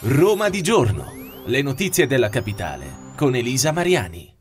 Roma di giorno. Le notizie della capitale con Elisa Mariani.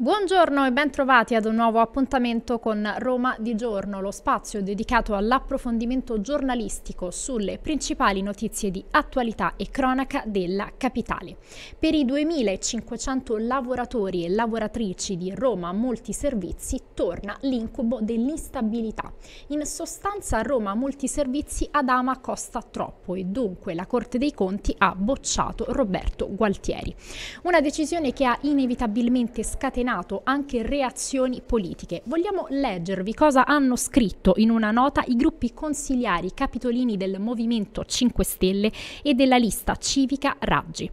Buongiorno e ben trovati ad un nuovo appuntamento con Roma di giorno, lo spazio dedicato all'approfondimento giornalistico sulle principali notizie di attualità e cronaca della capitale. Per i 2500 lavoratori e lavoratrici di Roma Multiservizi torna l'incubo dell'instabilità. In sostanza Roma Multiservizi ad Ama costa troppo e dunque la Corte dei Conti ha bocciato Roberto Gualtieri. Una decisione che ha inevitabilmente scatenato scatenato anche reazioni politiche. Vogliamo leggervi cosa hanno scritto in una nota i gruppi consigliari capitolini del Movimento 5 Stelle e della lista civica Raggi.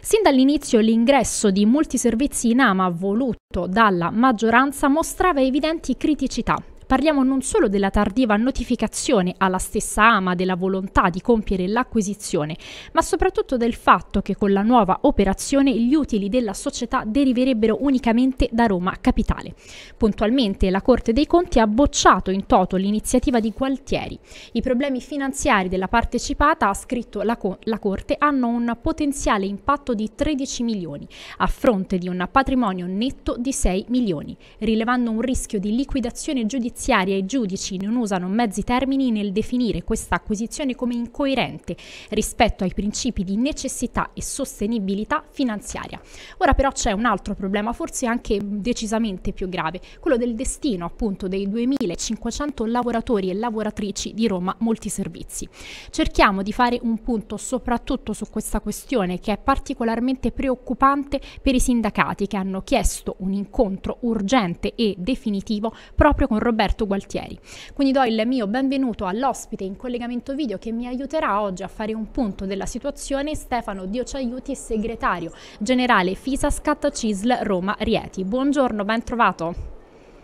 Sin dall'inizio l'ingresso di multiservizi in AMA voluto dalla maggioranza mostrava evidenti criticità Parliamo non solo della tardiva notificazione alla stessa AMA della volontà di compiere l'acquisizione, ma soprattutto del fatto che con la nuova operazione gli utili della società deriverebbero unicamente da Roma Capitale. Puntualmente la Corte dei Conti ha bocciato in toto l'iniziativa di Gualtieri. I problemi finanziari della partecipata, ha scritto la, co- la Corte, hanno un potenziale impatto di 13 milioni, a fronte di un patrimonio netto di 6 milioni, rilevando un rischio di liquidazione giudiziaria giudiziaria i giudici non usano mezzi termini nel definire questa acquisizione come incoerente rispetto ai principi di necessità e sostenibilità finanziaria. Ora però c'è un altro problema, forse anche decisamente più grave, quello del destino appunto dei 2500 lavoratori e lavoratrici di Roma Multiservizi. Cerchiamo di fare un punto soprattutto su questa questione che è particolarmente preoccupante per i sindacati che hanno chiesto un incontro urgente e definitivo proprio con Roberto Roberto Gualtieri. Quindi do il mio benvenuto all'ospite in collegamento video che mi aiuterà oggi a fare un punto della situazione, Stefano Diociaiuti, segretario generale FISASCAT CISL Roma Rieti. Buongiorno, ben trovato.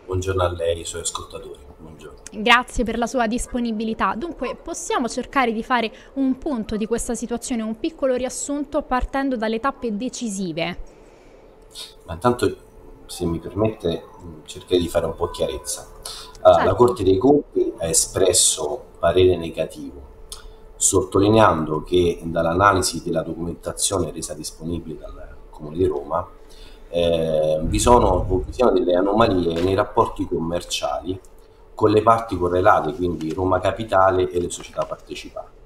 Buongiorno a lei e ai suoi ascoltatori. Buongiorno. Grazie per la sua disponibilità. Dunque, possiamo cercare di fare un punto di questa situazione, un piccolo riassunto partendo dalle tappe decisive. Ma intanto, se mi permette, cercherei di fare un po' chiarezza. Certo. La Corte dei Conti ha espresso parere negativo, sottolineando che dall'analisi della documentazione resa disponibile dal Comune di Roma eh, vi, sono, vi sono delle anomalie nei rapporti commerciali con le parti correlate, quindi Roma Capitale e le società partecipate.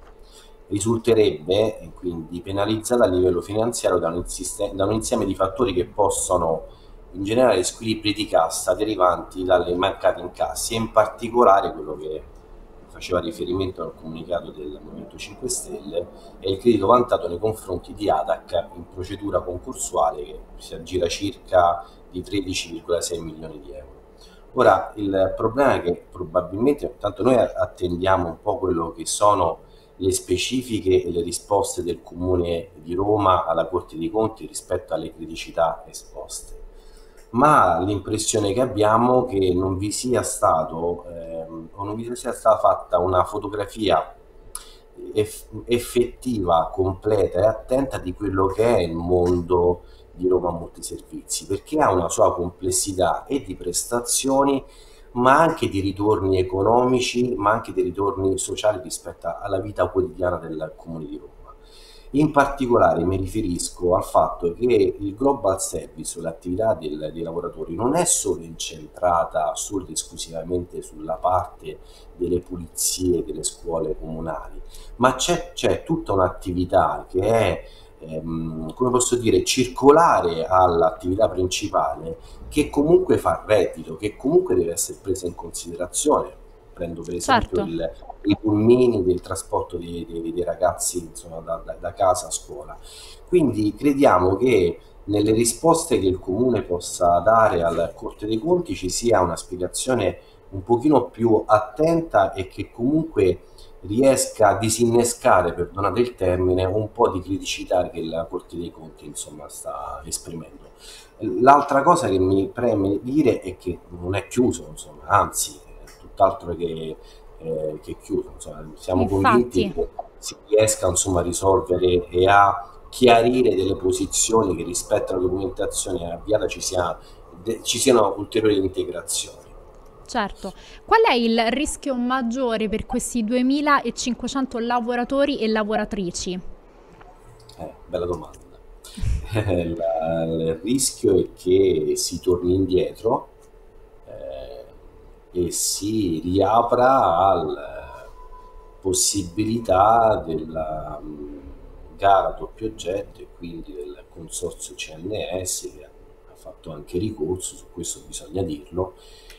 Risulterebbe quindi penalizzata a livello finanziario da un, da un insieme di fattori che possono in generale squilibri di cassa derivanti dalle mancate incassi e in particolare quello che faceva riferimento al comunicato del Movimento 5 Stelle è il credito vantato nei confronti di ADAC in procedura concorsuale che si aggira circa di 13,6 milioni di euro. Ora, il problema è che probabilmente, tanto noi attendiamo un po' quello che sono le specifiche e le risposte del Comune di Roma alla Corte dei Conti rispetto alle criticità esposte ma l'impressione che abbiamo è che non vi sia stato ehm, o non vi sia stata fatta una fotografia eff- effettiva, completa e attenta di quello che è il mondo di Roma Multiservizi, perché ha una sua complessità e di prestazioni, ma anche di ritorni economici, ma anche di ritorni sociali rispetto alla vita quotidiana del Comune di Roma. In particolare mi riferisco al fatto che il global service, l'attività del, dei lavoratori, non è solo incentrata solo ed esclusivamente sulla parte delle pulizie delle scuole comunali, ma c'è, c'è tutta un'attività che è, ehm, come posso dire, circolare all'attività principale, che comunque fa reddito, che comunque deve essere presa in considerazione prendo per esempio certo. il, i pulmini del trasporto dei, dei, dei ragazzi insomma, da, da, da, casa a scuola. Quindi crediamo che nelle risposte che il comune possa dare alla Corte dei Conti ci sia una spiegazione un pochino più attenta e che comunque riesca a disinnescare, perdonate il termine, un po' di criticità che la Corte dei Conti insomma, sta esprimendo. L'altra cosa che mi preme dire è che non è chiuso, insomma, anzi tutt'altro che, eh, che chiuso. Insomma, siamo Infatti. convinti che si riesca insomma, a risolvere e a chiarire delle posizioni che rispetto alla documentazione avviata ci, sia, de, ci siano ulteriori integrazioni. Certo. Qual è il rischio maggiore per questi 2500 lavoratori e lavoratrici? Eh, bella domanda. La, il rischio è che si torni indietro e si riapra alla possibilità della mm, gara doppio oggetto e quindi del consorzio CNS che ha fatto anche ricorso, su questo bisogna dirlo,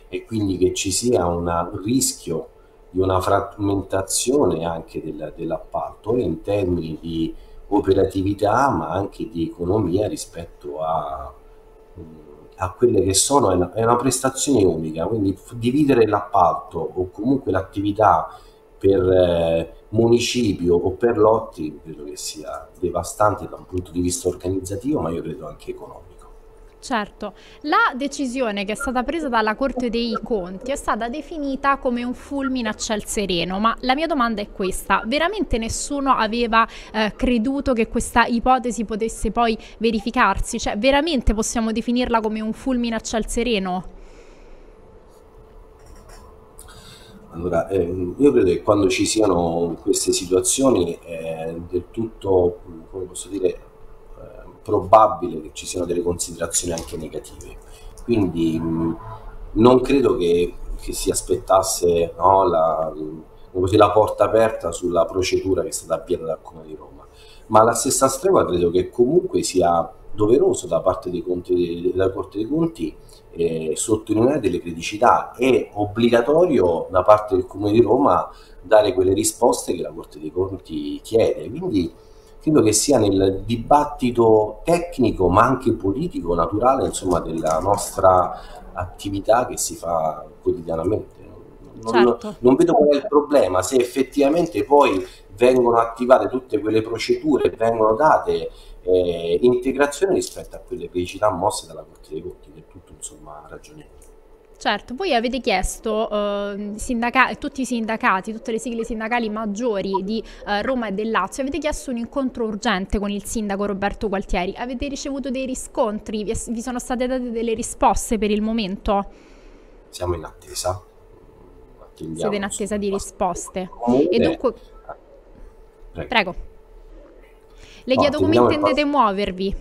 e quindi che ci sia un rischio di una frammentazione anche del, dell'appalto in termini di operatività ma anche di economia rispetto a, a quelle che sono, è una, è una prestazione unica, quindi dividere l'appalto o comunque l'attività per eh, municipio o per lotti credo che sia devastante da un punto di vista organizzativo ma io credo anche economico. Certo, la decisione che è stata presa dalla Corte dei Conti è stata definita come un fulmine a ciel sereno, ma la mia domanda è questa, veramente nessuno aveva eh, creduto che questa ipotesi potesse poi verificarsi? Cioè veramente possiamo definirla come un fulmine a ciel sereno? Allora, ehm, io credo che quando ci siano queste situazioni è del tutto, come posso dire, probabile che ci siano delle considerazioni anche negative. Quindi non credo che, che, si aspettasse no, la, così, la, porta aperta sulla procedura che è stata avviata dal Comune di Roma, ma alla stessa stregua credo che comunque sia doveroso da parte conti, della Corte dei Conti eh, sottolineare delle criticità è obbligatorio da parte del Comune di Roma dare quelle risposte che la Corte dei Conti chiede. Quindi credo che sia nel dibattito tecnico ma anche politico naturale insomma, della nostra attività che si fa quotidianamente. Non, certo. non, vedo qual è il problema, se effettivamente poi vengono attivate tutte quelle procedure, vengono date eh, integrazioni rispetto a quelle criticità mosse dalla Corte dei Conti, del tutto insomma ragionevole. Certo, voi avete chiesto eh, sindaca- tutti i sindacati, tutte le sigle sindacali maggiori di eh, Roma e del Lazio, avete chiesto un incontro urgente con il sindaco Roberto Gualtieri. Avete ricevuto dei riscontri? Vi, vi sono state date delle risposte per il momento? Siamo in attesa. Attendiamo Siete in attesa di risposte. E dunque... Prego. Prego. Le no, chiedo come intendete muovervi.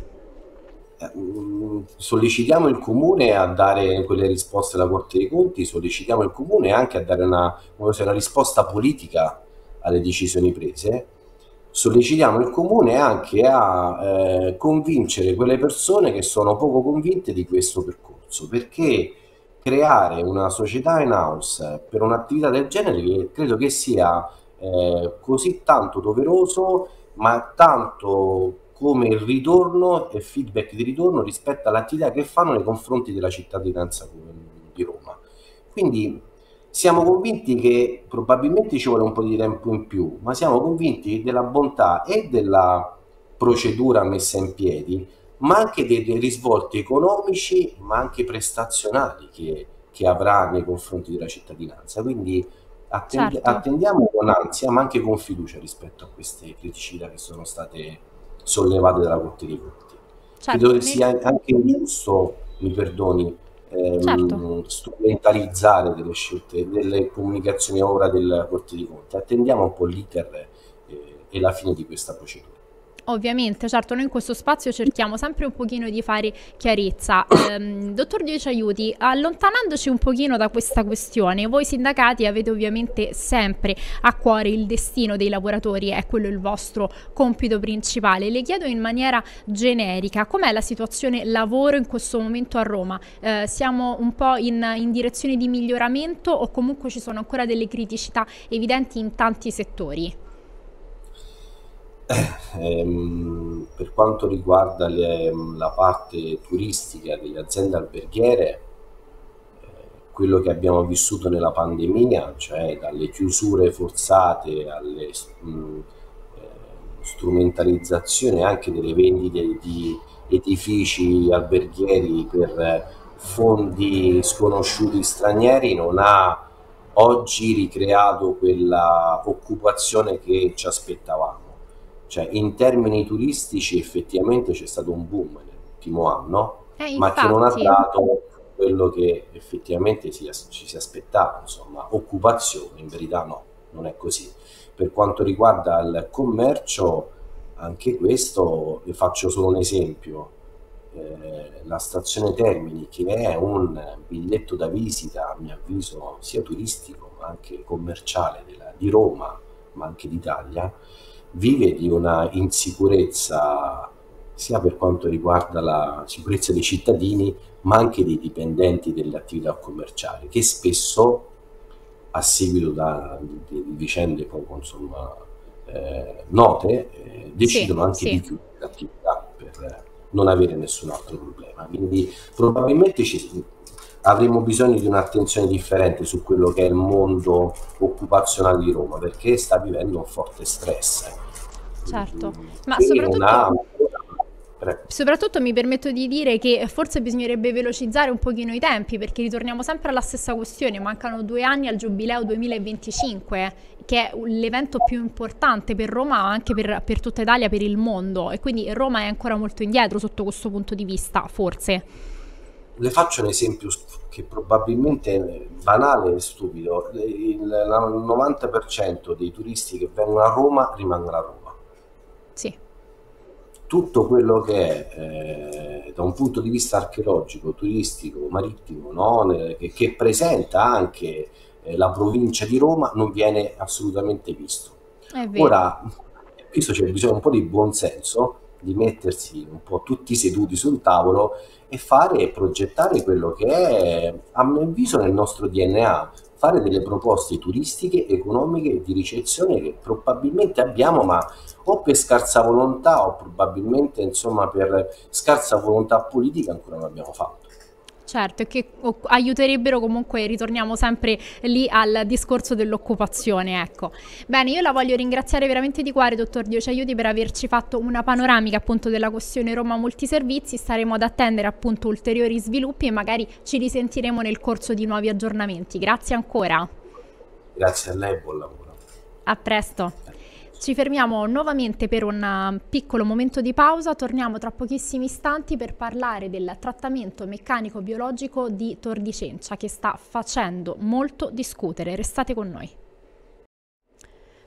Mm, sollecitiamo il comune a dare quelle risposte alla Corte dei Conti, sollecitiamo il comune anche a dare una, una risposta politica alle decisioni prese, sollecitiamo il comune anche a eh, convincere quelle persone che sono poco convinte di questo percorso, perché creare una società in house per un'attività del genere credo che sia eh, così tanto doveroso, ma tanto come il ritorno e feedback di ritorno rispetto all'attività che fanno nei confronti della cittadinanza di Roma. Quindi siamo convinti che probabilmente ci vuole un po' di tempo in più, ma siamo convinti della bontà e della procedura messa in piedi, ma anche dei, dei risvolti economici, ma anche prestazionali che, che, avrà nei confronti della cittadinanza. Quindi attendi, certo. attendiamo con ansia, ma anche con fiducia rispetto a queste criticità che sono state sollevate dalla Corte dei Conti. Certo, Credo che sia anche ingiusto, mi perdoni, ehm, certo. strumentalizzare delle scelte, delle comunicazioni ora della Corte dei Conti. Attendiamo un po' l'iter eh, e la fine di questa procedura. Ovviamente, certo, noi in questo spazio cerchiamo sempre un pochino di fare chiarezza. Ehm, dottor Dio ci aiuti, allontanandoci un pochino da questa questione, voi sindacati avete ovviamente sempre a cuore il destino dei lavoratori, è quello il vostro compito principale. Le chiedo in maniera generica, com'è la situazione lavoro in questo momento a Roma? Eh, siamo un po' in, in direzione di miglioramento o comunque ci sono ancora delle criticità evidenti in tanti settori? Ehm, per quanto riguarda le, la parte turistica delle aziende alberghiere, eh, quello che abbiamo vissuto nella pandemia, cioè dalle chiusure forzate alle mh, eh, strumentalizzazioni anche delle vendite di edifici alberghieri per fondi sconosciuti stranieri, non ha oggi ricreato quella occupazione che ci aspettavamo cioè, in termini turistici effettivamente c'è stato un boom nell'ultimo anno, eh, ma che non ha dato quello che effettivamente si, ci si aspettava, insomma, occupazione, in verità no, non è così. Per quanto riguarda il commercio, anche questo, vi faccio solo un esempio, eh, la stazione Termini, che è un biglietto da visita, a mio avviso, sia turistico ma anche commerciale della, di Roma, ma anche d'Italia, vive di una insicurezza sia per quanto riguarda la sicurezza dei cittadini, ma anche dei dipendenti delle attività commerciali, che spesso, a seguito da, di, di vicende poco insomma, eh, note, eh, decidono sì, anche sì. di chiudere l'attività per non avere nessun altro problema. Quindi probabilmente ci, avremo bisogno di un'attenzione differente su quello che è il mondo occupazionale di Roma, perché sta vivendo un forte stress. Certo, ma soprattutto... Una Soprattutto mi permetto di dire che forse bisognerebbe velocizzare un pochino i tempi perché ritorniamo sempre alla stessa questione, mancano due anni al Giubileo 2025 che è l'evento più importante per Roma ma anche per, per tutta Italia, per il mondo e quindi Roma è ancora molto indietro sotto questo punto di vista, forse. Le faccio un esempio che probabilmente è banale e stupido. Il 90% dei turisti che vengono a Roma rimangono a Roma. Sì tutto quello che è eh, da un punto di vista archeologico, turistico, marittimo, no? che, che, presenta anche eh, la provincia di Roma non viene assolutamente visto. Ora, visto c'è bisogno un po' di buonsenso, di mettersi un po' tutti seduti sul tavolo e fare e progettare quello che è, a mio avviso, nel nostro DNA, fare delle proposte turistiche, economiche e di ricezione che probabilmente abbiamo, ma o per scarsa volontà o probabilmente insomma per scarsa volontà politica ancora non abbiamo fatto. Certo, e che aiuterebbero comunque, ritorniamo sempre lì al discorso dell'occupazione, ecco. Bene, io la voglio ringraziare veramente di cuore, dottor Dio ci aiuti, per averci fatto una panoramica appunto della questione Roma Multiservizi, staremo ad attendere appunto ulteriori sviluppi e magari ci risentiremo nel corso di nuovi aggiornamenti. Grazie ancora. Grazie a lei, buon lavoro. A presto. Ci fermiamo nuovamente per un uh, piccolo momento di pausa, torniamo tra pochissimi istanti per parlare del trattamento meccanico biologico di Tor di Cencia che sta facendo molto discutere. Restate con noi.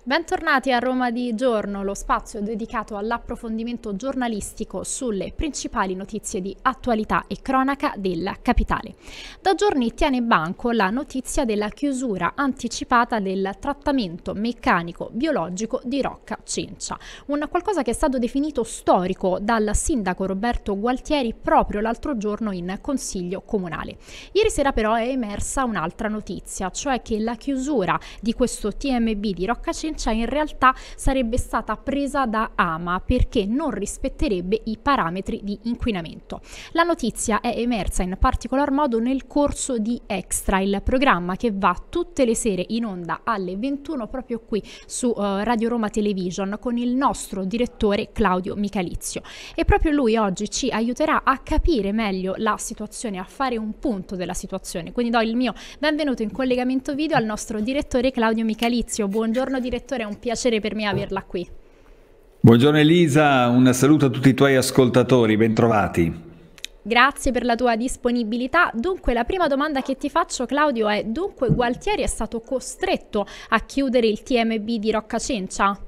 Bentornati a Roma di giorno, lo spazio dedicato all'approfondimento giornalistico sulle principali notizie di attualità e cronaca della capitale. Da giorni tiene banco la notizia della chiusura anticipata del trattamento meccanico biologico di Rocca Cencia, un qualcosa che è stato definito storico dal sindaco Roberto Gualtieri proprio l'altro giorno in Consiglio Comunale. Ieri sera però è emersa un'altra notizia, cioè che la chiusura di questo TMB di Rocca Cencia denuncia in realtà sarebbe stata presa da Ama perché non rispetterebbe i parametri di inquinamento. La notizia è emersa in particolar modo nel corso di Extra, il programma che va tutte le sere in onda alle 21 proprio qui su uh, Radio Roma Television con il nostro direttore Claudio Michalizio. E proprio lui oggi ci aiuterà a capire meglio la situazione, a fare un punto della situazione. Quindi do il mio benvenuto in collegamento video al nostro direttore Claudio Michalizio. Buongiorno direttore direttore, è un piacere per me averla qui. Buongiorno Elisa, un saluto a tutti i tuoi ascoltatori, bentrovati. Grazie per la tua disponibilità. Dunque, la prima domanda che ti faccio, Claudio, è: dunque Gualtieri è stato costretto a chiudere il TMB di Rocca Cencia?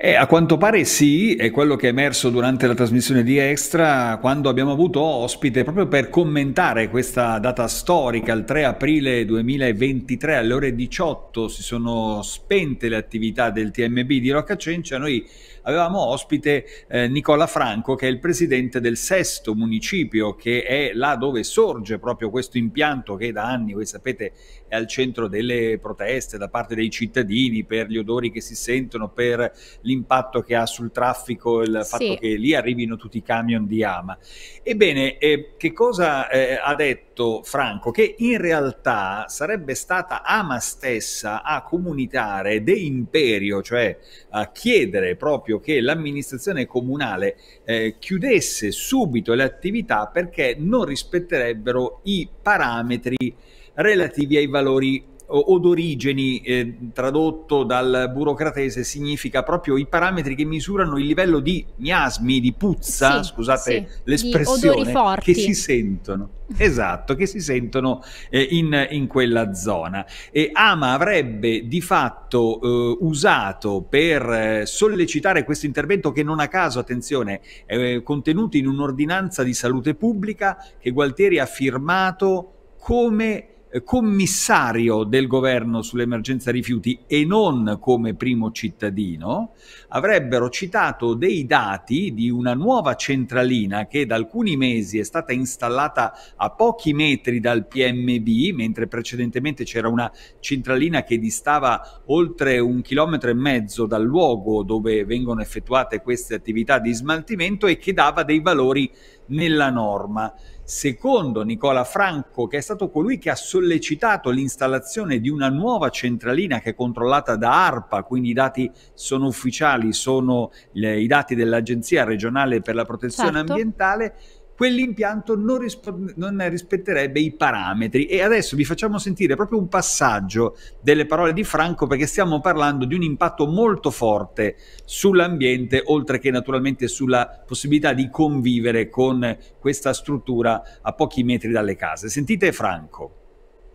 Eh, a quanto pare sì, è quello che è emerso durante la trasmissione di Extra quando abbiamo avuto ospite proprio per commentare questa data storica, il 3 aprile 2023 alle ore 18 si sono spente le attività del TMB di Rocca Cencia, noi avevamo ospite eh, Nicola Franco che è il presidente del sesto municipio che è là dove sorge proprio questo impianto che da anni, voi sapete, è al centro delle proteste da parte dei cittadini per gli odori che si sentono, per l'impatto che ha sul traffico il sì. fatto che lì arrivino tutti i camion di Ama. Ebbene, eh, che cosa eh, ha detto Franco? Che in realtà sarebbe stata Ama stessa a comunicare De Imperio, cioè a chiedere proprio che l'amministrazione comunale eh, chiudesse subito le attività perché non rispetterebbero i parametri relativi ai valori odorigeni, eh, tradotto dal burocratese, significa proprio i parametri che misurano il livello di miasmi, di puzza, sì, scusate sì, l'espressione, che si sentono. Esatto, che si sentono eh, in, in, quella zona. E Ama avrebbe di fatto eh, usato per eh, sollecitare questo intervento che non a caso, attenzione, è contenuto in un'ordinanza di salute pubblica che Gualtieri ha firmato come eh, commissario del governo sull'emergenza rifiuti e non come primo cittadino, avrebbero citato dei dati di una nuova centralina che da alcuni mesi è stata installata a pochi metri dal PMB, mentre precedentemente c'era una centralina che distava oltre un chilometro e mezzo dal luogo dove vengono effettuate queste attività di smaltimento e che dava dei valori nella norma. Secondo Nicola Franco, che è stato colui che ha sollecitato l'installazione di una nuova centralina che è controllata da ARPA, quindi i dati sono ufficiali, sono le, i dati dell'Agenzia regionale per la protezione certo. ambientale, quell'impianto non, risp- non, rispetterebbe i parametri. E adesso vi facciamo sentire proprio un passaggio delle parole di Franco perché stiamo parlando di un impatto molto forte sull'ambiente, oltre che naturalmente sulla possibilità di convivere con questa struttura a pochi metri dalle case. Sentite Franco.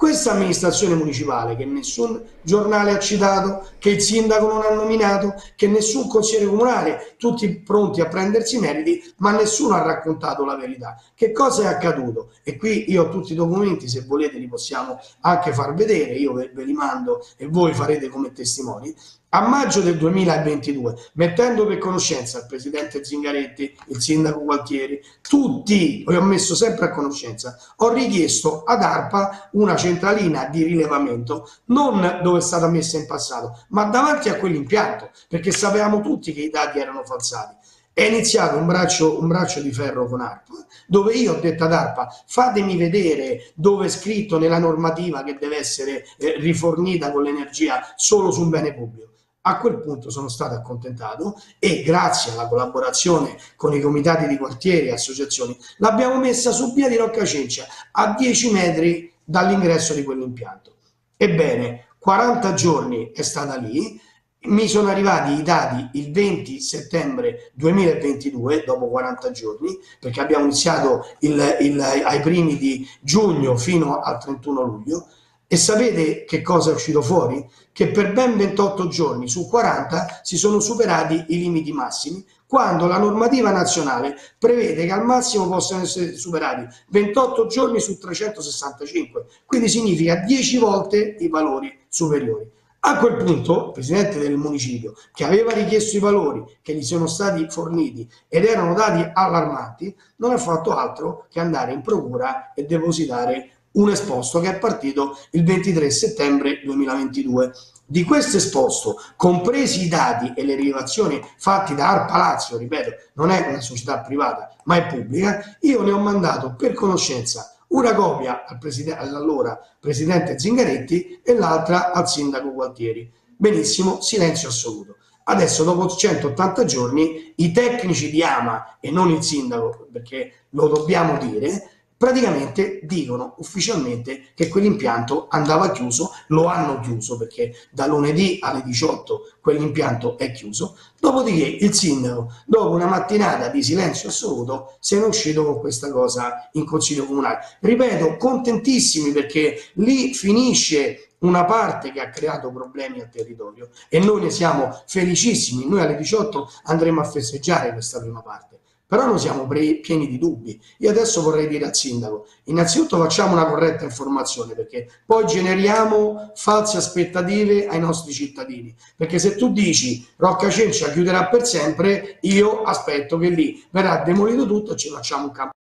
Questa amministrazione municipale che nessun giornale ha citato, che il sindaco non ha nominato, che nessun consigliere comunale, tutti pronti a prendersi meriti, ma nessuno ha raccontato la verità. Che cosa è accaduto? E qui io ho tutti i documenti, se volete li possiamo anche far vedere, io ve, ve li mando e voi farete come testimoni a maggio del 2022, mettendo per conoscenza il presidente Zingaretti, il sindaco Gualtieri, tutti, li ho messo sempre a conoscenza, ho richiesto ad ARPA una centralina di rilevamento, non dove è stata messa in passato, ma davanti a quell'impianto, perché sapevamo tutti che i dati erano falsati. È iniziato un braccio, un braccio di ferro con ARPA, dove io ho detto ad ARPA fatemi vedere dove è scritto nella normativa che deve essere eh, rifornita con l'energia solo su un bene pubblico a quel punto sono stato accontentato e grazie alla collaborazione con i comitati di quartieri e associazioni l'abbiamo messa su via di Rocca Cencia a 10 metri dall'ingresso di quell'impianto. Ebbene, 40 giorni è stata lì, mi sono arrivati i dati il 20 settembre 2022, dopo 40 giorni, perché abbiamo iniziato il, il, ai primi di giugno fino al 31 luglio, e sapete che cosa è uscito fuori? Che per ben 28 giorni su 40 si sono superati i limiti massimi, quando la normativa nazionale prevede che al massimo possano essere superati 28 giorni su 365, quindi significa 10 volte i valori superiori. A quel punto il presidente del municipio, che aveva richiesto i valori che gli sono stati forniti ed erano dati allarmanti, non ha fatto altro che andare in procura e depositare un esposto che è partito il 23 settembre 2022. Di questo esposto, compresi i dati e le rilevazioni fatti da Arpa Lazio, ripeto, non è una società privata, ma è pubblica, io ne ho mandato per conoscenza una copia al preside- all'allora presidente Zingaretti e l'altra al sindaco Gualtieri. Benissimo, silenzio assoluto. Adesso, dopo 180 giorni, i tecnici di Ama e non il sindaco, perché lo dobbiamo dire, praticamente dicono ufficialmente che quell'impianto andava chiuso, lo hanno chiuso perché da lunedì alle 18 quell'impianto è chiuso, dopodiché il sindaco, dopo una mattinata di silenzio assoluto, se ne è uscito con questa cosa in consiglio comunale. Ripeto, contentissimi perché lì finisce una parte che ha creato problemi al territorio e noi ne siamo felicissimi, noi alle 18 andremo a festeggiare questa prima parte però noi siamo pieni di dubbi. Io adesso vorrei dire al sindaco, innanzitutto facciamo una corretta informazione perché poi generiamo false aspettative ai nostri cittadini, perché se tu dici Rocca Cencia chiuderà per sempre, io aspetto che lì verrà demolito tutto e ci facciamo un campo.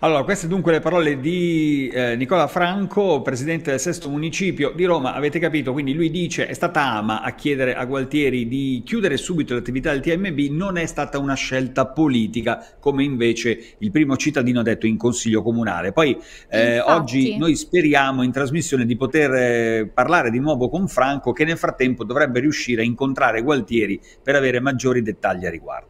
Allora, queste dunque le parole di eh, Nicola Franco, presidente del sesto municipio di Roma. Avete capito? Quindi lui dice è stata Ama a chiedere a Gualtieri di chiudere subito l'attività del TMB, non è stata una scelta politica, come invece il primo cittadino ha detto in consiglio comunale. Poi eh, oggi noi speriamo in trasmissione di poter eh, parlare di nuovo con Franco, che nel frattempo dovrebbe riuscire a incontrare Gualtieri per avere maggiori dettagli a riguardo.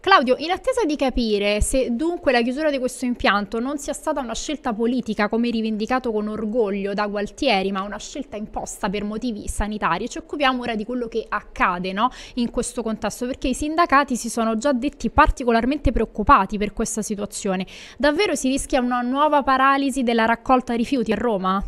Claudio, in attesa di capire se dunque la chiusura di questo impianto non sia stata una scelta politica come rivendicato con orgoglio da Gualtieri, ma una scelta imposta per motivi sanitari, ci occupiamo ora di quello che accade no? in questo contesto, perché i sindacati si sono già detti particolarmente preoccupati per questa situazione. Davvero si rischia una nuova paralisi della raccolta rifiuti a Roma?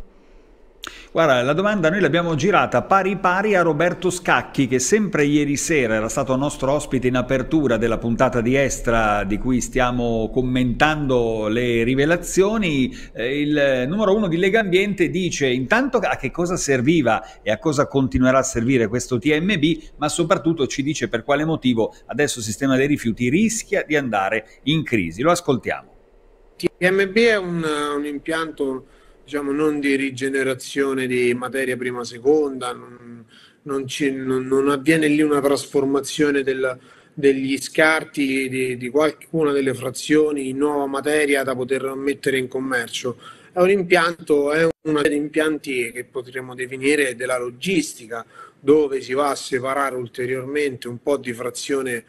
Guarda, la domanda noi l'abbiamo girata pari pari a Roberto Scacchi, che sempre ieri sera era stato nostro ospite in apertura della puntata di Estra di cui stiamo commentando le rivelazioni. Eh, il numero uno di Lega Ambiente dice intanto a che cosa serviva e a cosa continuerà a servire questo TMB, ma soprattutto ci dice per quale motivo adesso il sistema dei rifiuti rischia di andare in crisi. Lo ascoltiamo. TMB è un, un impianto diciamo, non di rigenerazione di materia prima seconda, non, non, ci, non, non avviene lì una trasformazione del, degli scarti di, di, qualcuna delle frazioni in nuova materia da poter mettere in commercio. È un impianto, è uno degli impianti che potremmo definire della logistica, dove si va a separare ulteriormente un po' di frazione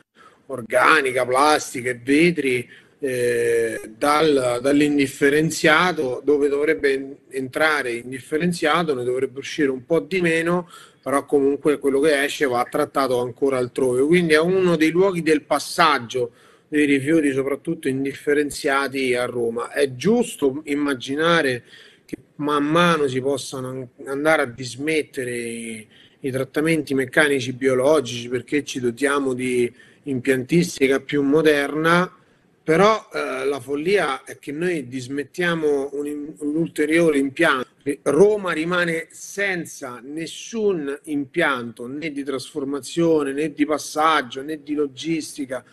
organica, plastica e vetri eh, dal, dall'indifferenziato dove dovrebbe entrare indifferenziato ne dovrebbe uscire un po' di meno però comunque quello che esce va trattato ancora altrove. Quindi è uno dei luoghi del passaggio dei rifiuti soprattutto indifferenziati a Roma. È giusto immaginare che man mano si possano andare a dismettere i, i trattamenti meccanici biologici perché ci dotiamo di impiantistica più moderna però eh, la follia è che noi dismettiamo un, un, ulteriore impianto. Roma rimane senza nessun impianto né di trasformazione né di passaggio né di logistica,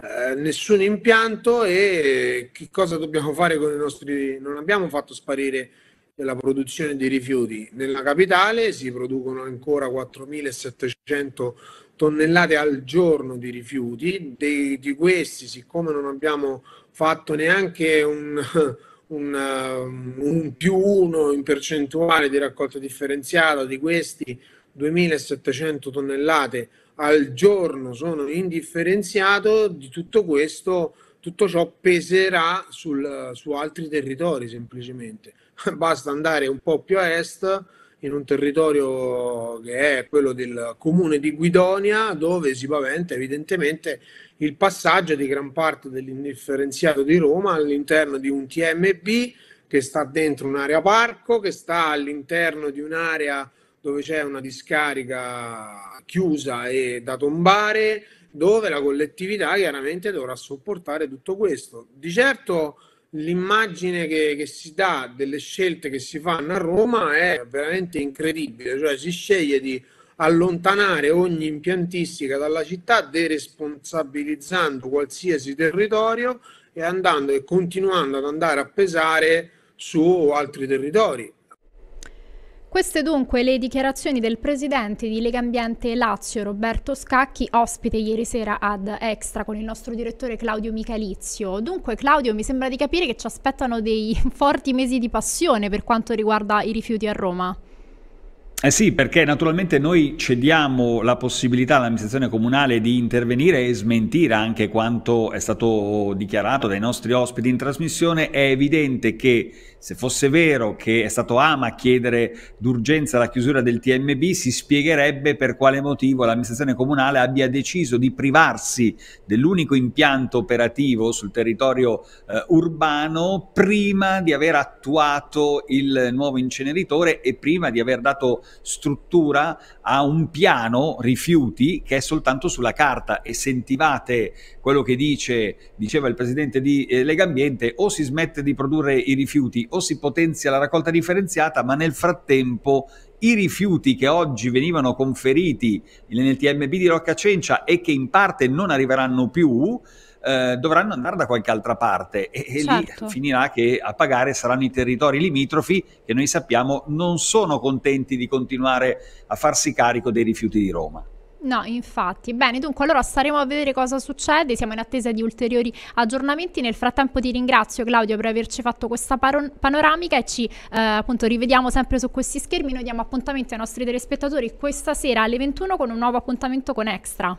eh, nessun impianto e che cosa dobbiamo fare con i nostri... Non abbiamo fatto sparire la produzione di rifiuti. Nella capitale si producono ancora 4.700 tonnellate al giorno di rifiuti, di, di questi siccome non abbiamo fatto neanche un, un, um, un, più uno in percentuale di raccolta differenziata, di questi 2700 tonnellate al giorno sono indifferenziato, di tutto questo, tutto ciò peserà sul, su altri territori semplicemente. Basta andare un po' più a est in un territorio che è quello del comune di Guidonia, dove si paventa evidentemente il passaggio di gran parte dell'indifferenziato di Roma all'interno di un TMB che sta dentro un'area parco, che sta all'interno di un'area dove c'è una discarica chiusa e da tombare, dove la collettività chiaramente dovrà sopportare tutto questo. Di certo l'immagine che, che, si dà delle scelte che si fanno a Roma è veramente incredibile, cioè si sceglie di allontanare ogni impiantistica dalla città deresponsabilizzando qualsiasi territorio e andando e continuando ad andare a pesare su altri territori. Queste dunque le dichiarazioni del presidente di Lega Ambiente Lazio Roberto Scacchi, ospite ieri sera ad Extra con il nostro direttore Claudio Michalizio. Dunque Claudio mi sembra di capire che ci aspettano dei forti mesi di passione per quanto riguarda i rifiuti a Roma. Eh sì, perché naturalmente noi cediamo la possibilità all'amministrazione comunale di intervenire e smentire anche quanto è stato dichiarato dai nostri ospiti in trasmissione. È evidente che se fosse vero che è stato Ama a chiedere d'urgenza la chiusura del TMB, si spiegherebbe per quale motivo l'amministrazione comunale abbia deciso di privarsi dell'unico impianto operativo sul territorio eh, urbano prima di aver attuato il nuovo inceneritore e prima di aver dato struttura a un piano rifiuti che è soltanto sulla carta. E sentivate quello che dice, diceva il presidente di eh, Legambiente o si smette di produrre i rifiuti o si potenzia la raccolta differenziata ma nel frattempo i rifiuti che oggi venivano conferiti nel TMB di Rocca Cencia e che in parte non arriveranno più eh, dovranno andare da qualche altra parte e, e certo. lì finirà che a pagare saranno i territori limitrofi che noi sappiamo non sono contenti di continuare a farsi carico dei rifiuti di Roma. No, infatti. Bene, dunque allora staremo a vedere cosa succede, siamo in attesa di ulteriori aggiornamenti. Nel frattempo ti ringrazio Claudio per averci fatto questa panoramica e ci eh, appunto rivediamo sempre su questi schermi. Noi diamo appuntamento ai nostri telespettatori questa sera alle 21 con un nuovo appuntamento con Extra.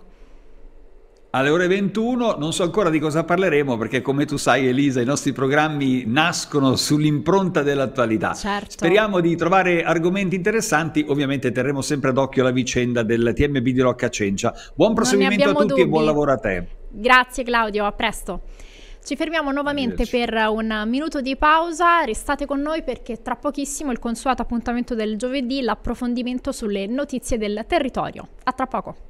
Alle ore 21. Non so ancora di cosa parleremo perché come tu sai Elisa i nostri programmi nascono sull'impronta dell'attualità. Certo. Speriamo di trovare argomenti interessanti, ovviamente terremo sempre d'occhio la vicenda del TMB di Rocca Cencia. Buon proseguimento a tutti dubbi. e buon lavoro a te. Grazie Claudio, a presto. Ci fermiamo nuovamente per un minuto di pausa, restate con noi perché tra pochissimo il consueto appuntamento del giovedì, l'approfondimento sulle notizie del territorio. A tra poco.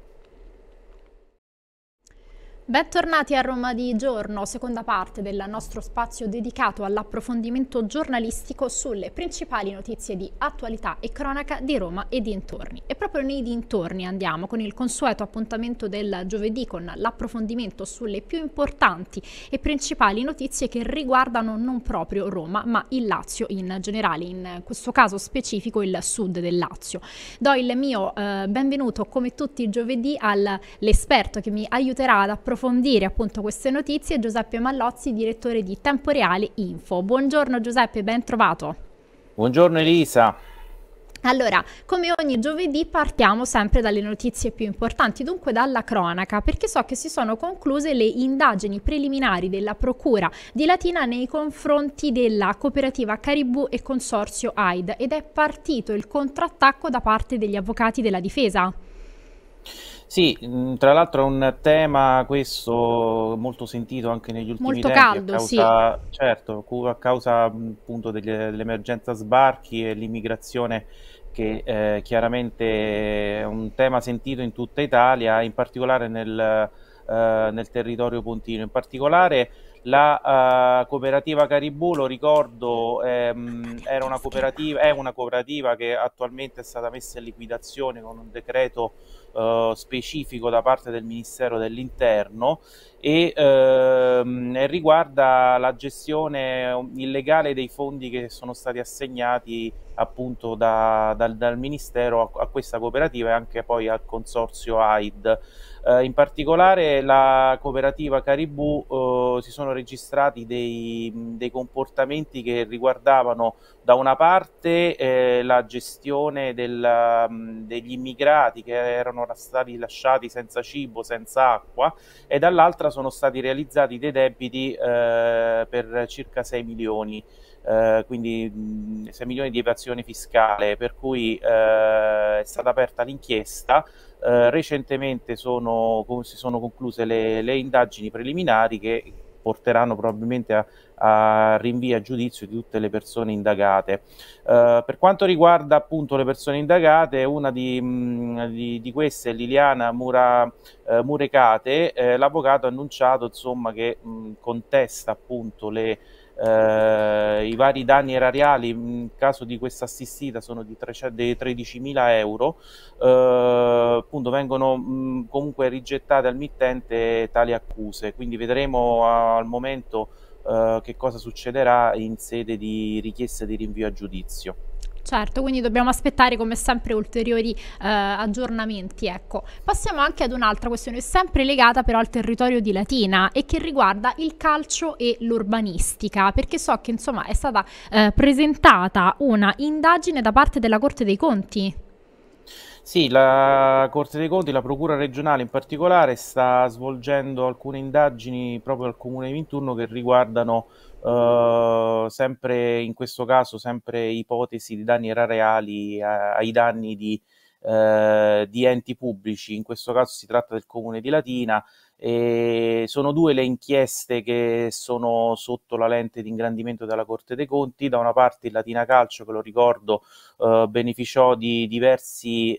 Bentornati a Roma di giorno, seconda parte del nostro spazio dedicato all'approfondimento giornalistico sulle principali notizie di attualità e cronaca di Roma e dintorni. E proprio nei dintorni andiamo con il consueto appuntamento del giovedì con l'approfondimento sulle più importanti e principali notizie che riguardano non proprio Roma ma il Lazio in generale, in questo caso specifico il sud del Lazio. Do il mio eh, benvenuto come tutti i giovedì all'esperto che mi aiuterà ad approfondire approfondire appunto queste notizie Giuseppe Mallozzi, direttore di Tempo Reale Info. Buongiorno Giuseppe, ben trovato. Buongiorno Elisa. Allora, come ogni giovedì partiamo sempre dalle notizie più importanti, dunque dalla cronaca, perché so che si sono concluse le indagini preliminari della Procura di Latina nei confronti della cooperativa Caribù e Consorzio AID ed è partito il contrattacco da parte degli avvocati della difesa. Sì, tra l'altro è un tema questo molto sentito anche negli ultimi molto tempi caldo, a causa, sì. certo, a causa appunto dell'emergenza sbarchi e l'immigrazione che eh, chiaramente è un tema sentito in tutta Italia, in particolare nel, eh, nel territorio pontino. In particolare la uh, cooperativa Caribù, lo ricordo, ehm, una cooperativa, è una cooperativa che attualmente è stata messa in liquidazione con un decreto uh, specifico da parte del Ministero dell'Interno e ehm, riguarda la gestione illegale dei fondi che sono stati assegnati appunto da, dal, dal, Ministero a, a, questa cooperativa e anche poi al consorzio AID. Eh, in particolare la cooperativa Caribù eh, si sono registrati dei, dei, comportamenti che riguardavano da una parte eh, la gestione del, degli immigrati che erano stati lasciati senza cibo, senza acqua e dall'altra sono stati realizzati dei debiti eh, per circa 6 milioni. Uh, quindi mh, 6 milioni di evasione fiscale, per cui uh, è stata aperta l'inchiesta. Uh, recentemente sono, si sono concluse le, le, indagini preliminari che porteranno probabilmente a, a rinvio a giudizio di tutte le persone indagate. per quanto riguarda appunto le persone indagate, una di, mh, di, di queste è Liliana Mura, Murecate, l'avvocato ha annunciato insomma, che mh, contesta appunto le eh, I vari danni erariali in caso di questa assistita sono di 13.000 euro, eh, appunto vengono mh, comunque rigettate al mittente tali accuse, quindi vedremo al momento eh, che cosa succederà in sede di richiesta di rinvio a giudizio. Certo, quindi dobbiamo aspettare come sempre ulteriori eh, aggiornamenti. Ecco. Passiamo anche ad un'altra questione, sempre legata però al territorio di Latina e che riguarda il calcio e l'urbanistica, perché so che insomma è stata eh, presentata una indagine da parte della Corte dei Conti. Sì, la Corte dei Conti, la Procura regionale in particolare, sta svolgendo alcune indagini proprio al Comune di Minturno che riguardano Uh, sempre in questo caso sempre ipotesi di danni erariali ai danni di, uh, di, enti pubblici, in questo caso si tratta del comune di Latina e sono due le inchieste che sono sotto la lente di ingrandimento della Corte dei Conti, da una parte il Latina Calcio che lo ricordo uh, beneficiò di diversi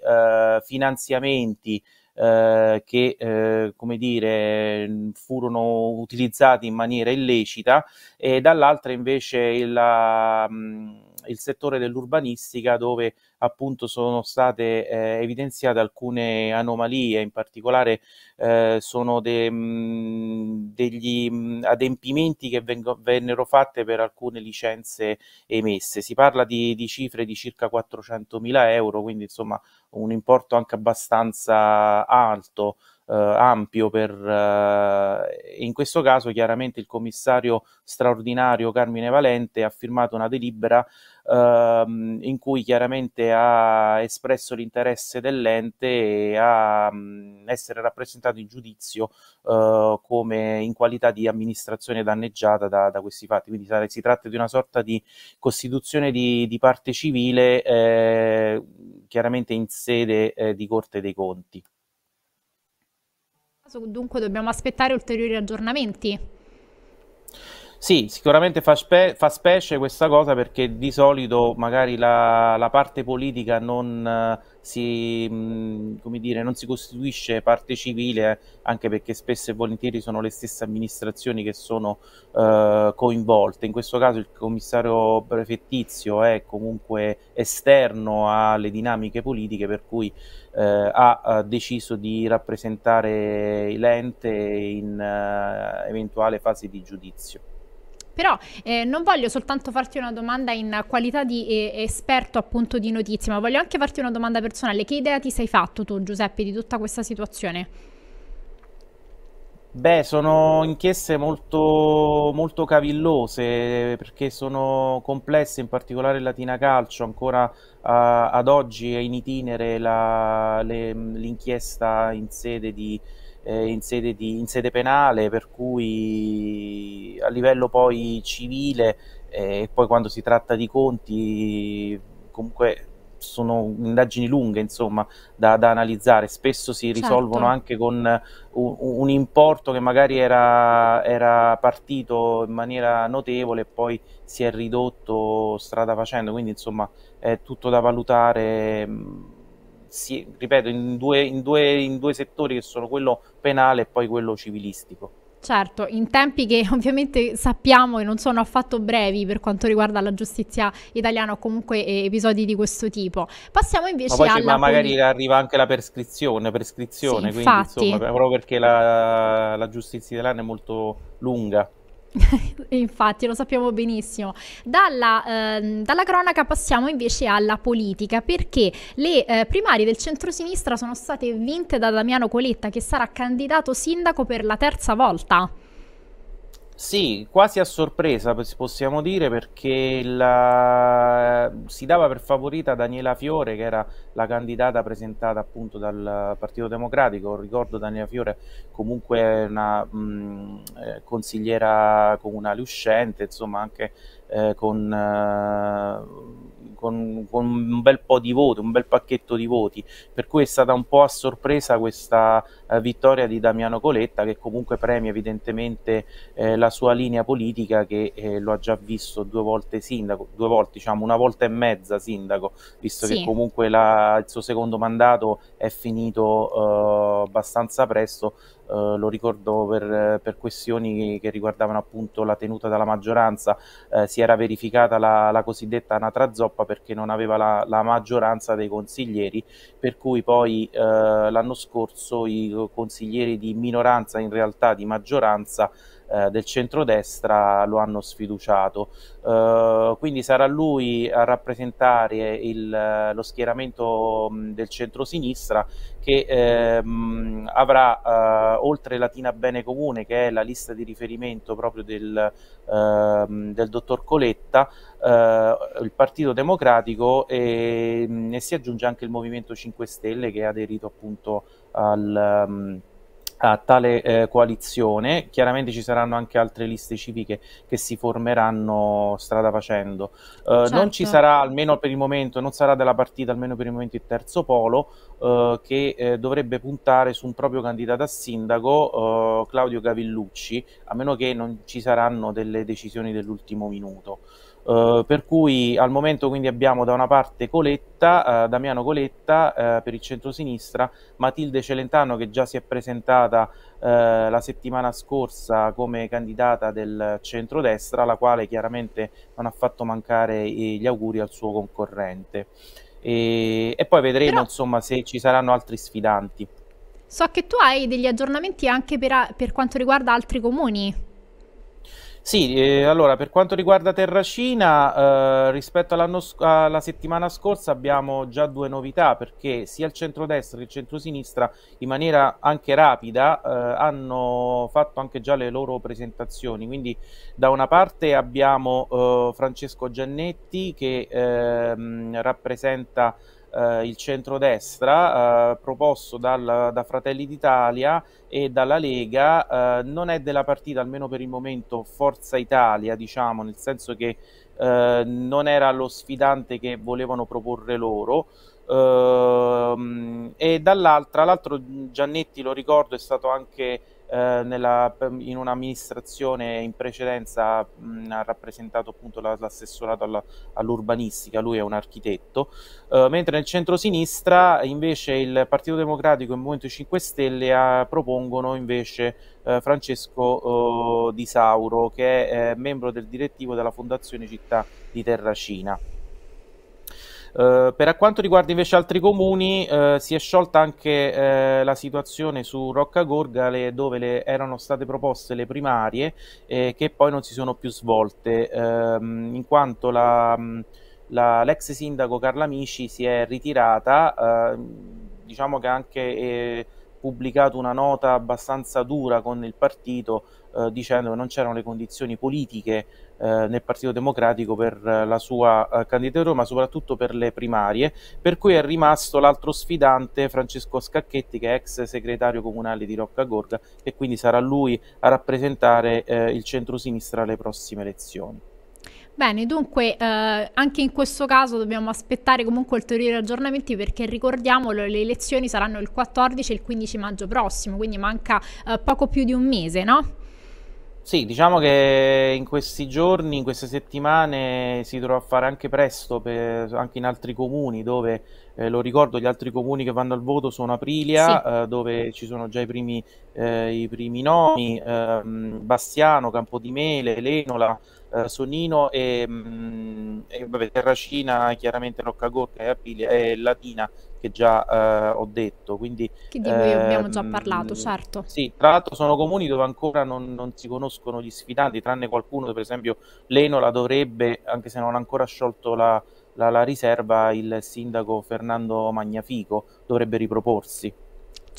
finanziamenti eh, che eh, come dire furono utilizzati in maniera illecita e dall'altra invece il, um, il settore dell'urbanistica dove appunto sono state eh, evidenziate alcune anomalie, in particolare eh, sono de, mh, degli mh, adempimenti che vengo, vennero fatte per alcune licenze emesse. Si parla di, di cifre di circa 400.000 euro, quindi insomma un importo anche abbastanza alto eh, ampio per, eh, in questo caso chiaramente il commissario straordinario Carmine Valente ha firmato una delibera ehm, in cui chiaramente ha espresso l'interesse dell'ente a mh, essere rappresentato in giudizio eh, come in qualità di amministrazione danneggiata da, da questi fatti. Quindi si tratta di una sorta di costituzione di, di parte civile eh, chiaramente in sede eh, di Corte dei Conti. Dunque dobbiamo aspettare ulteriori aggiornamenti. Sì, sicuramente fa, spe- fa, specie questa cosa perché di solito magari la, la parte politica non, uh, si, mh, come dire, non si costituisce parte civile, eh, anche perché spesso e volentieri sono le stesse amministrazioni che sono uh, coinvolte. In questo caso il commissario prefettizio è comunque esterno alle dinamiche politiche, per cui uh, ha deciso di rappresentare l'ente in eventuale fase di giudizio. Però eh, non voglio soltanto farti una domanda in qualità di eh, esperto appunto di notizie, ma voglio anche farti una domanda personale. Che idea ti sei fatto tu, Giuseppe, di tutta questa situazione? Beh, sono inchieste molto, molto cavillose perché sono complesse, in particolare Latina Calcio, ancora uh, ad oggi è in itinere la, le, l'inchiesta in sede di in, sede di, in, sede penale, per cui a livello poi civile e eh, poi quando si tratta di conti comunque sono indagini lunghe insomma da, da analizzare spesso si risolvono certo. anche con un, un, importo che magari era, era, partito in maniera notevole e poi si è ridotto strada facendo quindi insomma è tutto da valutare si, ripeto, in due, in, due, in due settori che sono quello penale e poi quello civilistico. Certo, in tempi che ovviamente sappiamo e non sono affatto brevi per quanto riguarda la giustizia italiana o comunque eh, episodi di questo tipo. Passiamo invece ma alla... Ma magari arriva anche la prescrizione, prescrizione sì, quindi infatti... insomma, proprio perché la, la giustizia italiana è molto lunga. Infatti, lo sappiamo benissimo. Dalla, eh, dalla, cronaca passiamo invece alla politica, perché le eh, primarie del centrosinistra sono state vinte da Damiano Coletta, che sarà candidato sindaco per la terza volta. Sì, quasi a sorpresa possiamo dire perché la... si dava per favorita Daniela Fiore che era la candidata presentata appunto dal Partito Democratico, ricordo Daniela Fiore comunque una mh, eh, consigliera comunale uscente, insomma anche eh, con... Eh, con, con, un bel po' di voti, un bel pacchetto di voti, per cui è stata un po' a sorpresa questa eh, vittoria di Damiano Coletta che comunque premia evidentemente eh, la sua linea politica che eh, lo ha già visto due volte sindaco, due volte diciamo una volta e mezza sindaco, visto sì. che comunque la, il suo secondo mandato è finito eh, abbastanza presto Uh, lo ricordo per, per, questioni che riguardavano appunto la tenuta della maggioranza, uh, si era verificata la, la, cosiddetta anatra zoppa perché non aveva la, la maggioranza dei consiglieri, per cui poi uh, l'anno scorso i consiglieri di minoranza, in realtà di maggioranza, eh, del centrodestra lo hanno sfiduciato. Uh, quindi sarà lui a rappresentare il, lo schieramento mh, del centrosinistra che eh, avrà uh, oltre Latina Bene Comune che è la lista di riferimento proprio del, uh, del dottor Coletta il Partito Democratico e, mh, e, si aggiunge anche il Movimento 5 Stelle che ha aderito appunto al a tale eh, coalizione. Chiaramente ci saranno anche altre liste civiche che si formeranno strada facendo. Uh, certo. Non ci certo. sarà, almeno per il momento, non sarà della partita, almeno per il momento, il terzo polo, uh, che eh, dovrebbe puntare su un proprio candidato a sindaco, uh, Claudio Gavillucci, a meno che non ci saranno delle decisioni dell'ultimo minuto. Uh, per cui al momento quindi abbiamo da una parte Coletta, uh, Damiano Coletta uh, per il centro-sinistra, Matilde Celentano che già si è presentata la settimana scorsa come candidata del centro-destra, la quale chiaramente non ha fatto mancare gli auguri al suo concorrente. E, e poi vedremo Però... insomma se ci saranno altri sfidanti. So che tu hai degli aggiornamenti anche per, per quanto riguarda altri comuni. Sì, eh, allora per quanto riguarda Terracina, eh, rispetto alla settimana scorsa abbiamo già due novità perché sia il centrodestra che il centrosinistra in maniera anche rapida eh, hanno fatto anche già le loro presentazioni. Quindi da una parte abbiamo eh, Francesco Giannetti che ehm, rappresenta eh, il centrodestra eh, proposto dal, da Fratelli d'Italia e dalla Lega eh, non è della partita, almeno per il momento, Forza Italia, diciamo, nel senso che eh, non era lo sfidante che volevano proporre loro. Uh, e dall'altra, l'altro Giannetti, lo ricordo, è stato anche eh, nella, in un'amministrazione in precedenza mh, ha rappresentato appunto la, l'assessorato alla, all'urbanistica, lui è un architetto, eh, mentre nel centro-sinistra invece il Partito Democratico e il Movimento 5 Stelle eh, propongono invece eh, Francesco Di Sauro che è membro del direttivo della Fondazione Città di Terracina. Uh, per quanto riguarda invece altri comuni, uh, si è sciolta anche uh, la situazione su Rocca Gorgale dove le, erano state proposte le primarie eh, che poi non si sono più svolte, ehm, in quanto la, la, l'ex sindaco Carla Amici si è ritirata, diciamo che anche eh, pubblicato una nota abbastanza dura con il partito eh, dicendo che non c'erano le condizioni politiche eh, nel Partito Democratico per eh, la sua eh, candidatura, ma soprattutto per le primarie, per cui è rimasto l'altro sfidante Francesco Scacchetti, che è ex segretario comunale di Roccagorga, e quindi sarà lui a rappresentare eh, il centro-sinistra alle prossime elezioni. Bene, dunque eh, anche in questo caso dobbiamo aspettare comunque ulteriori aggiornamenti perché ricordiamolo le elezioni saranno il 14 e il 15 maggio prossimo, quindi manca eh, poco più di un mese, no? Sì, diciamo che in questi giorni, in queste settimane si dovrà fare anche presto, per, anche in altri comuni dove, eh, lo ricordo, gli altri comuni che vanno al voto sono Aprilia, sì. eh, dove ci sono già i primi, eh, i primi nomi, ehm, Bastiano, Campodimele, Lenola, eh, Sonino e, mh, mm, e vabbè, Terracina, chiaramente Roccagorca e Aprilia e Latina che già eh, ho detto. Quindi, che di cui ehm, abbiamo già parlato, certo. Sì, tra l'altro sono comuni dove ancora non, non, si conoscono gli sfidanti, tranne qualcuno, per esempio Lenola dovrebbe, anche se non ha ancora sciolto la, la, la riserva, il sindaco Fernando Magnafico dovrebbe riproporsi.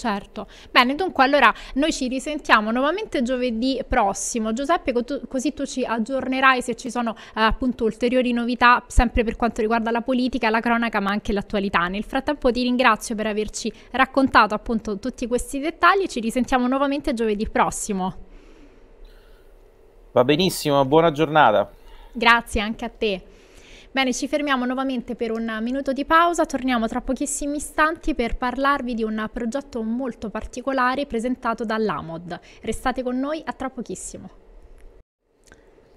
Certo. Bene, dunque allora noi ci risentiamo nuovamente giovedì prossimo. Giuseppe, co- così tu ci aggiornerai se ci sono eh, appunto ulteriori novità, sempre per quanto riguarda la politica, la cronaca, ma anche l'attualità. Nel frattempo ti ringrazio per averci raccontato appunto tutti questi dettagli. Ci risentiamo nuovamente giovedì prossimo. Va benissimo, buona giornata. Grazie anche a te. Bene, ci fermiamo nuovamente per un minuto di pausa, torniamo tra pochissimi istanti per parlarvi di un progetto molto particolare presentato dall'AMOD. Restate con noi, a tra pochissimo.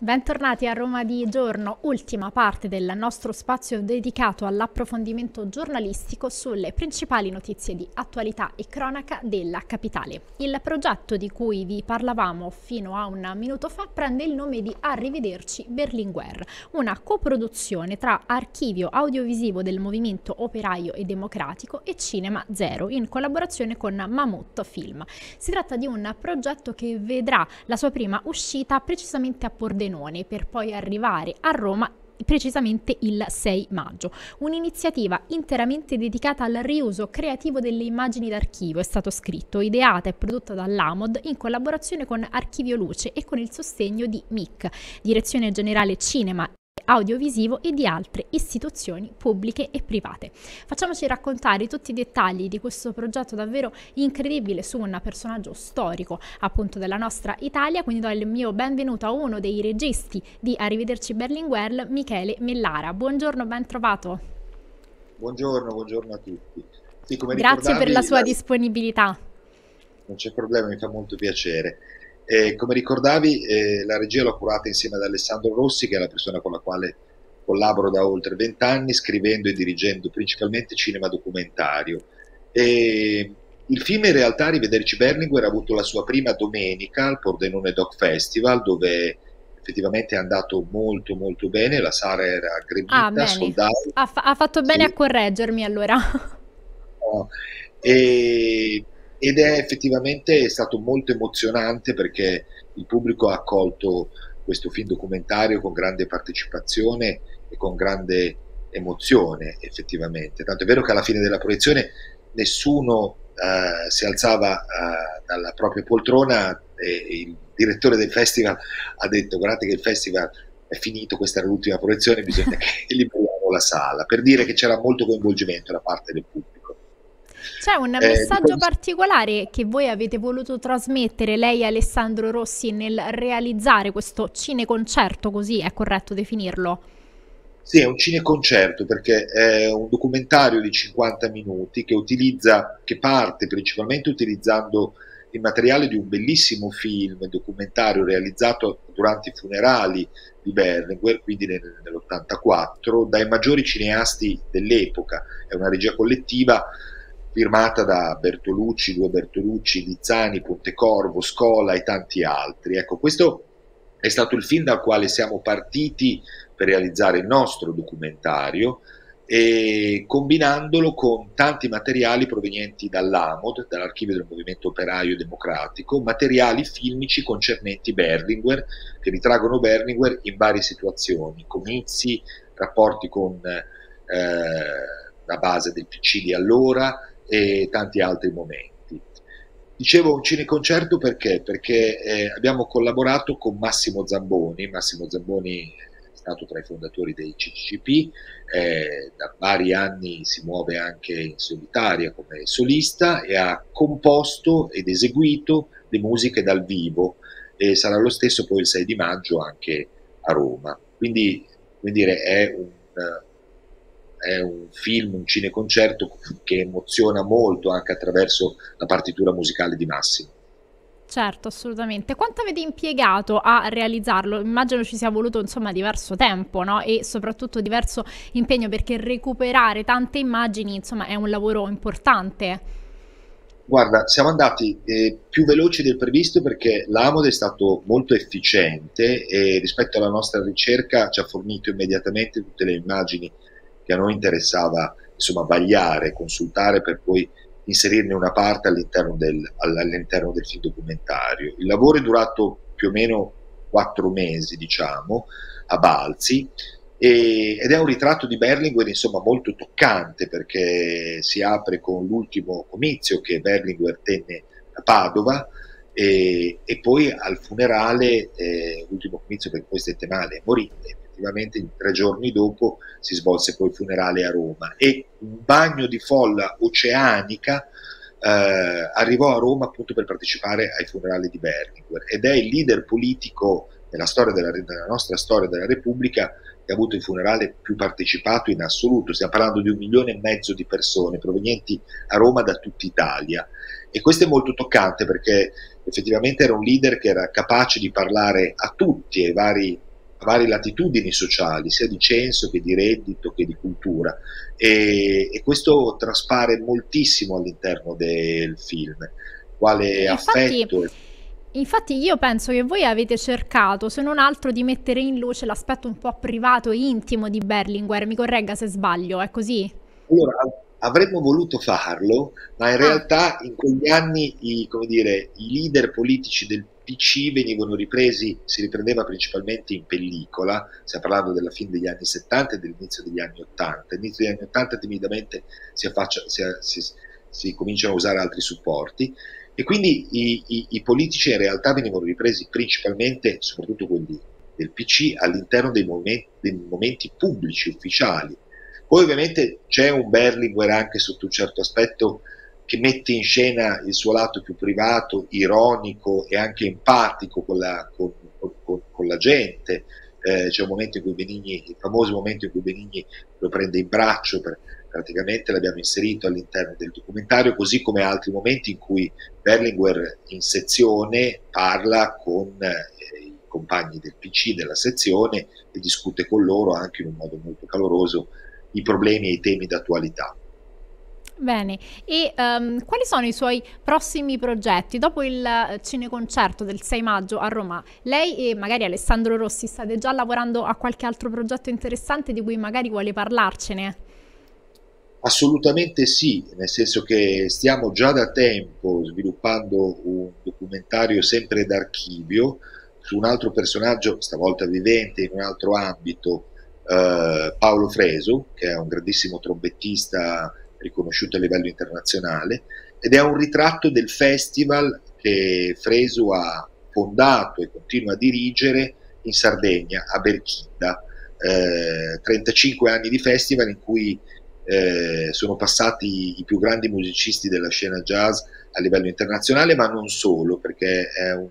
Bentornati a Roma di giorno, ultima parte del nostro spazio dedicato all'approfondimento giornalistico sulle principali notizie di attualità e cronaca della capitale. Il progetto di cui vi parlavamo fino a un minuto fa prende il nome di Arrivederci Berlinguer, una coproduzione tra Archivio Audiovisivo del Movimento Operaio e Democratico e Cinema Zero in collaborazione con Mammut Film. Si tratta di un progetto che vedrà la sua prima uscita precisamente a Pordenone Frosinone per poi arrivare a Roma precisamente il 6 maggio. Un'iniziativa interamente dedicata al riuso creativo delle immagini d'archivio, è stato scritto, ideata e prodotta dall'AMOD in collaborazione con Archivio Luce e con il sostegno di MIC, Direzione Generale Cinema audiovisivo e di altre istituzioni pubbliche e private. Facciamoci raccontare tutti i dettagli di questo progetto davvero incredibile su un personaggio storico appunto della nostra Italia, quindi do il mio benvenuto a uno dei registi di Arrivederci Berlinguer, Michele Mellara. Buongiorno, ben trovato. Buongiorno, buongiorno a tutti. Sì, Grazie per la sua la... disponibilità. Non c'è problema, mi fa molto piacere. Eh, come ricordavi, eh, la regia l'ho curata insieme ad Alessandro Rossi, che è la persona con la quale collaboro da oltre vent'anni, scrivendo e dirigendo principalmente cinema documentario. E il film in realtà, Rivederci Berlinguer, ha avuto la sua prima domenica al Pordenone Doc Festival, dove effettivamente è andato molto molto bene, la sala era aggredita, ah, soldata. Ha, fa- ha, fatto bene sì. a correggermi allora. No. E ed è effettivamente stato molto emozionante perché il pubblico ha accolto questo film documentario con grande partecipazione e con grande emozione effettivamente. Tanto è vero che alla fine della proiezione nessuno eh, si alzava eh, dalla propria poltrona e il direttore del festival ha detto guardate che il festival è finito, questa era l'ultima proiezione, bisogna che liberiamo la sala, per dire che c'era molto coinvolgimento da parte del pubblico. C'è un eh, messaggio particolare che voi avete voluto trasmettere, lei e Alessandro Rossi, nel realizzare questo cineconcerto, così è corretto definirlo? Sì, è un cineconcerto perché è un documentario di 50 minuti che utilizza, che parte principalmente utilizzando il materiale di un bellissimo film documentario realizzato durante i funerali di Berlinguer, quindi nel, nell'84, dai maggiori cineasti dell'epoca. È una regia collettiva firmata da Bertolucci, due Bertolucci, Lizzani, Pontecorvo, Scola e tanti altri. Ecco, questo è stato il film dal quale siamo partiti per realizzare il nostro documentario e combinandolo con tanti materiali provenienti dall'AMOD, dall'archivio del Movimento Operaio Democratico, materiali filmici concernenti Berlinguer, che ritraggono Berlinguer in varie situazioni, comizi, rapporti con eh, la base del PC di allora e tanti altri momenti. Dicevo un cineconcerto perché? Perché eh, abbiamo collaborato con Massimo Zamboni, Massimo Zamboni stato tra i fondatori dei CCCP, eh, da vari anni si muove anche in solitaria come solista e ha composto ed eseguito le musiche dal vivo e sarà lo stesso poi il 6 di maggio anche a Roma. Quindi, dire, è un, è un film, un cineconcerto che emoziona molto anche attraverso la partitura musicale di Massimo. Certo, assolutamente. Quanto avete impiegato a realizzarlo? Immagino ci sia voluto insomma diverso tempo, no? E soprattutto diverso impegno perché recuperare tante immagini, insomma, è un lavoro importante. Guarda, siamo andati eh, più veloci del previsto perché l'AMOD è stato molto efficiente e rispetto alla nostra ricerca ci ha fornito immediatamente tutte le immagini che a noi interessava insomma vagliare, consultare per poi inserirne una parte all'interno del, all'interno del film documentario. Il lavoro è durato più o meno quattro mesi, diciamo, a Balzi, e, ed è un ritratto di Berlinguer insomma molto toccante perché si apre con l'ultimo comizio che Berlinguer tenne a Padova e, e poi al funerale, eh, l'ultimo comizio perché poi stette male, morì effettivamente tre giorni dopo si svolse poi il funerale a Roma. E un bagno di folla oceanica eh, arrivò a Roma appunto per partecipare ai funerali di Berlinguer. Ed è il leader politico nella, della, nella nostra storia della Repubblica che ha avuto il funerale più partecipato in assoluto, stiamo parlando di un milione e mezzo di persone provenienti a Roma da tutta Italia. E questo è molto toccante perché effettivamente era un leader che era capace di parlare a tutti, ai vari varie latitudini sociali, sia di censo che di reddito che di cultura e, e questo traspare moltissimo all'interno del film, quale infatti, affetto... Infatti io penso che voi avete cercato, se non altro, di mettere in luce l'aspetto un po' privato e intimo di Berlinguer, mi corregga se sbaglio, è così? Allora, avremmo voluto farlo, ma in ah. realtà in quegli anni i, dire, i leader politici del PC venivano ripresi, si riprendeva principalmente in pellicola, stiamo parlando della fine degli anni 70 e dell'inizio degli anni 80. All'inizio degli anni 80 timidamente si, affaccia, si, si, si cominciano a usare altri supporti e quindi i, i, i, politici in realtà venivano ripresi principalmente, soprattutto quelli del PC, all'interno dei momenti, dei momenti pubblici, ufficiali. Poi ovviamente c'è un Berlinguer anche sotto un certo aspetto che mette in scena il suo lato più privato, ironico e anche empatico con la, con, con, con la gente. Eh, c'è un momento in cui Benigni, il famoso momento in cui Benigni lo prende in braccio, per, praticamente l'abbiamo inserito all'interno del documentario, così come altri momenti in cui Berlinguer in sezione parla con eh, i compagni del PC della sezione e discute con loro anche in un modo molto caloroso i problemi e i temi d'attualità. Bene, e um, quali sono i suoi prossimi progetti? Dopo il cineconcerto del 6 maggio a Roma, lei e magari Alessandro Rossi state già lavorando a qualche altro progetto interessante di cui magari vuole parlarcene? Assolutamente sì, nel senso che stiamo già da tempo sviluppando un documentario sempre d'archivio su un altro personaggio, stavolta vivente in un altro ambito, eh, Paolo Fresu, che è un grandissimo trombettista riconosciuto a livello internazionale, ed è un ritratto del festival che Fresu ha fondato e continua a dirigere in Sardegna, a Berchida. Eh, 35 anni di festival in cui eh, sono passati i più grandi musicisti della scena jazz a livello internazionale, ma non solo, perché è un,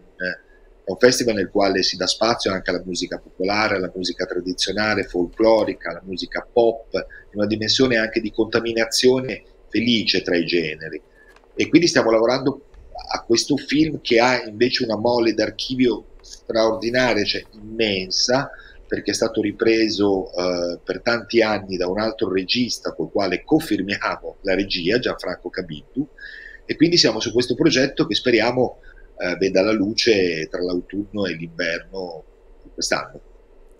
è un festival nel quale si dà spazio anche alla musica popolare, alla musica tradizionale, folclorica, alla musica pop, in una dimensione anche di contaminazione felice tra i generi. E quindi stiamo lavorando a questo film che ha invece una mole d'archivio straordinaria, cioè immensa, perché è stato ripreso eh, per tanti anni da un altro regista col quale confermiamo la regia, Gianfranco Cabindu, e quindi siamo su questo progetto che speriamo eh, veda la luce tra l'autunno e l'inverno di quest'anno.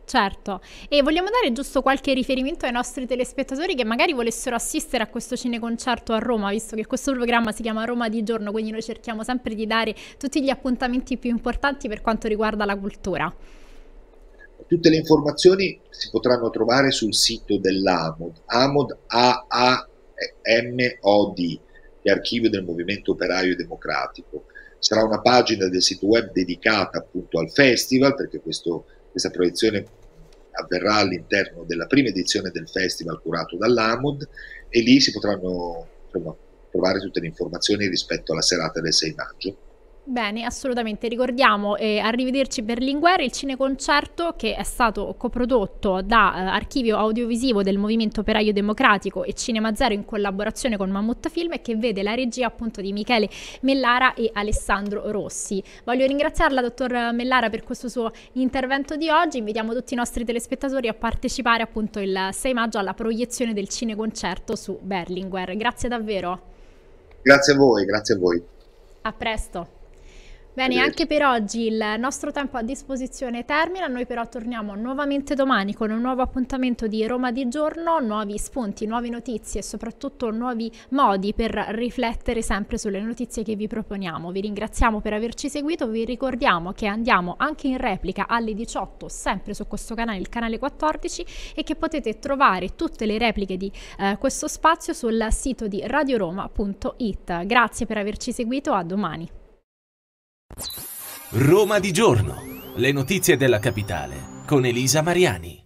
Certo, e vogliamo dare giusto qualche riferimento ai nostri telespettatori che magari volessero assistere a questo cineconcerto a Roma, visto che questo programma si chiama Roma di giorno, quindi noi cerchiamo sempre di dare tutti gli appuntamenti più importanti per quanto riguarda la cultura. Tutte le informazioni si potranno trovare sul sito dell'AMOD, AMOD A-A-M-O-D, Archivio del Movimento Operaio Democratico. Sarà una pagina del sito web dedicata appunto al festival, perché questo, questa proiezione avverrà all'interno della prima edizione del festival curato dall'AMOD e lì si potranno insomma, trovare tutte le informazioni rispetto alla serata del 6 maggio. Bene, assolutamente. Ricordiamo eh, Arrivederci Berlinguer, il cineconcerto che è stato coprodotto da eh, Archivio Audiovisivo del Movimento Operaio Democratico e Cinema Zero in collaborazione con Mammut Film e che vede la regia appunto di Michele Mellara e Alessandro Rossi. Voglio ringraziarla, dottor Mellara, per questo suo intervento di oggi. Invitiamo tutti i nostri telespettatori a partecipare appunto il 6 maggio alla proiezione del cineconcerto su Berlinguer. Grazie davvero. Grazie a voi, grazie a voi. A presto. Bene, anche per oggi il nostro tempo a disposizione termina, noi però torniamo nuovamente domani con un nuovo appuntamento di Roma di giorno, nuovi spunti, nuove notizie e soprattutto nuovi modi per riflettere sempre sulle notizie che vi proponiamo. Vi ringraziamo per averci seguito, vi ricordiamo che andiamo anche in replica alle 18 sempre su questo canale, il canale 14 e che potete trovare tutte le repliche di eh, questo spazio sul sito di radioroma.it. Grazie per averci seguito, a domani. Roma di giorno. Le notizie della capitale con Elisa Mariani.